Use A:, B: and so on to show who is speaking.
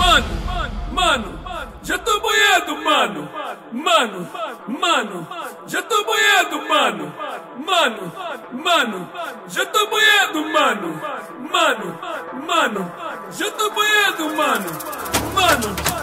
A: Mano, mano, já tô boiando, mano. Mano, mano, já tô boiando, mano. Mano, mano, já tô boiando, mano. Mano, mano, já tô boiando, mano. Mano,